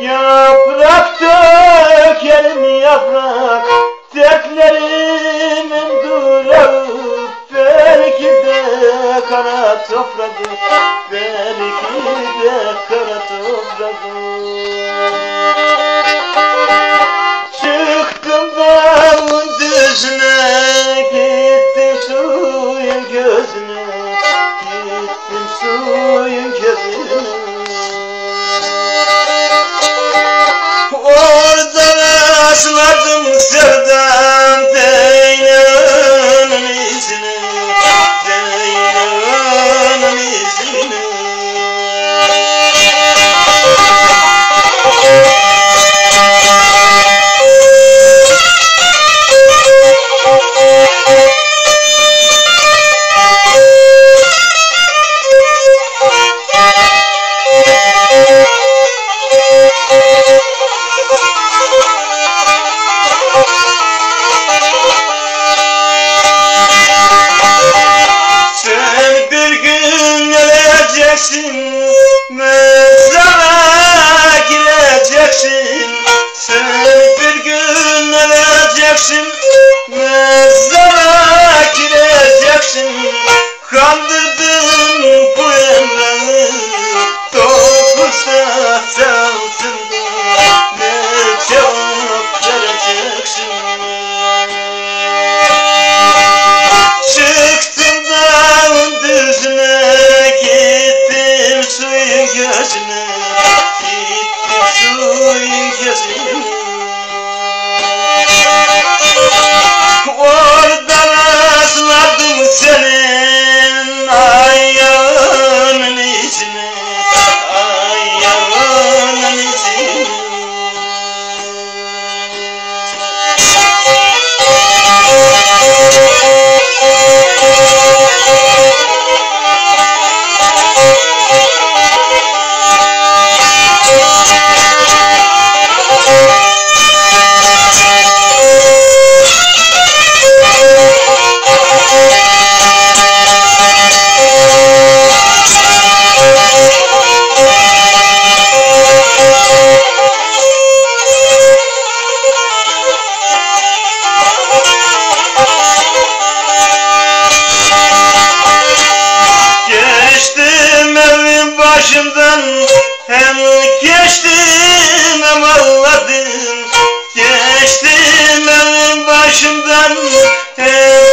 yaprak dökerim yaprak Dertlerimin durağı. Belki de kara toprağı Belki de kara toprağı Yeah. Gözüne Gittim suyun gözüne Oradan asladım senin evin başından Hem geçtim hem ağladım Geçtim evin başından Hem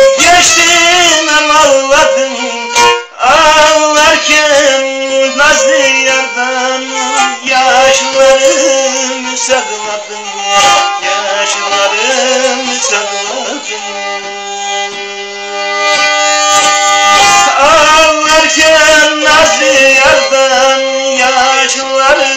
acıları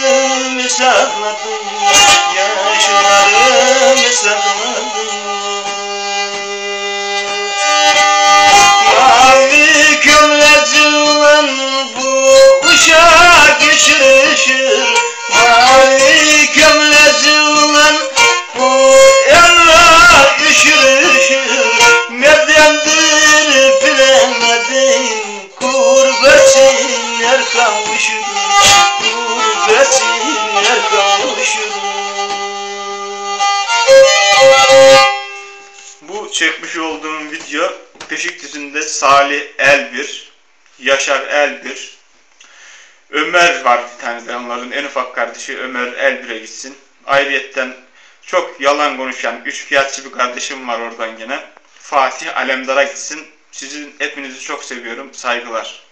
Çekmiş olduğum video Beşiktaş'ında Salih Elbir, Yaşar Elbir, Ömer var bir tane de onların en ufak kardeşi Ömer Elbir'e gitsin. Ayrıyetten Çok yalan konuşan, üç fiyatçı bir kardeşim var oradan gene. Fatih Alemdar'a gitsin. Sizin hepinizi çok seviyorum. Saygılar.